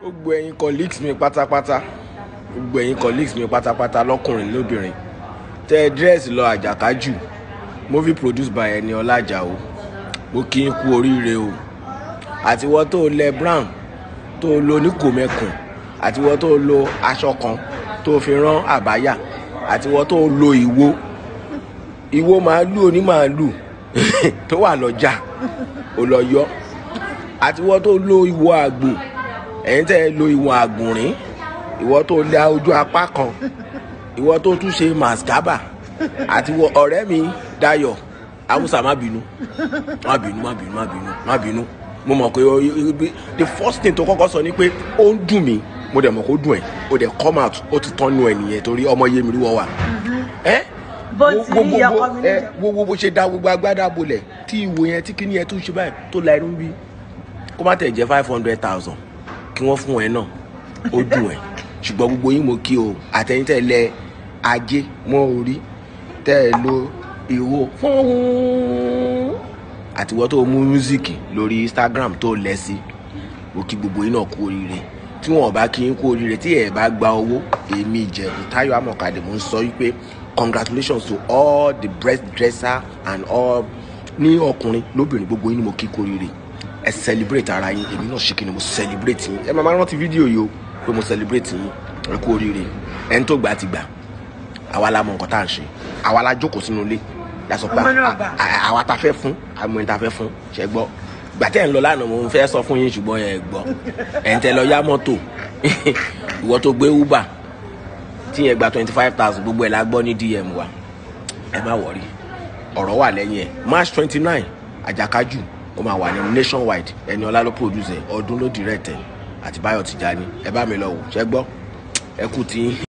gbogbo ẹ̀yin colleagues mi pátápátá gbogbo ẹ̀yin colleagues mi pátápátá lọ́kùnrin lóbìnrin tẹ dírẹ́sì lọ àjàkájù movie produced by ẹni ọlájà o. Mo kí n kú oríire o. Àtiwọ́ tó lẹ brown tó lo oníkòmẹ́kùn àtiwọ́ tó lo aṣọ kan tó fi rán àbáyà àtiwọ́ tó lo ìwo. Ìwo màálù onímàálù tó wà lọ́jà ò lọ yọ. Àtiwọ́ tó lo ìwo àgbò ẹ̀yin tẹ́ ẹ lo ìwọ̀n àgùnrín ìwọ tó lé ojú apá kan ìwọ tó tún ṣe mascaba àti ọ̀rẹ́ mi Dayọ̀ Awúsá má bínú má bínú má bínú má bínú má bínú. Mo mọ̀ pé the first thing tó kọ́kọ́ sọ ni pé ó ń dùn mí. Mo dẹ̀ mọ̀ kó dùn ẹ̀. O dẹ̀ come out ó ti tán nu ẹ̀ nìyẹn torí ọmọ yé mi rí wọ́ ẹ́? Bó ṣe dá gbogbo agbádá bolẹ̀ tí ìwò yẹn tí kíní yẹn tún ṣe báyìí tó la irun bí. Kó má tẹ̀ jẹ́ five hundred thousand kí wọ́n fún ẹ náà. Ó dùn ẹ̀. Ṣùgbọ́n gbogbo yín mo kí o. Àtẹ̀yìn tẹ̀ lẹ ajé mọ́ orí tẹ̀ ẹ lo ìwo àtiwọ́ tó mú mísíkì lórí Instagram tó lẹ̀ sí mo kí gbogbo yín náà kú oríire. Tí wọn bá kí n kú oríire tí ẹ bá gba owó èmi ìjẹ̀bù Táyọ̀ Amọ̀kadì mo ń sọ wípé congratulations to all the breast dresser and all ní ọkùnrin lóbìnrin gbogbo yín ni mo kí kú oríire ẹ celebrate ara yín. Èmi náà ṣe kí ni mo celebrate yín. Ẹ máa máa rántí fídíò yìí o pé mo celebrate yín. Ẹ kú oríire. Ẹni tó gbà ti gbà. Àwa la mọ nǹkan tá à ń ṣe. Àwa la jókòó sínú ilé. La sọ pé àwa ta fẹ́ fún àmọ́ ẹni ta fẹ́ fún. Ṣe gbọ́? Gbàtẹ́ ń lọ lánàá mo fẹ́ sọ fún yín ṣùgbọ́n ẹ gbọ́. Ẹ̀ ń tẹ lọ yá mọ́tò ìwọ tó gbé uber tí yẹn gba twenty five thousand gbogbo ẹ̀ la gbọ́ ní dm wa. Ẹ má wọrí ọ̀rọ̀ wà lẹ́yìn ẹ̀. March twenty nine àjàkájù ó máa wà ní nationwide ẹni ọlá ló produce ẹ̀. Ọdún ló direct ẹ̀. Àti báyọ̀ tìjàní ẹ bá mi lọ wò ṣẹ́ gbọ́? Ẹ kú tí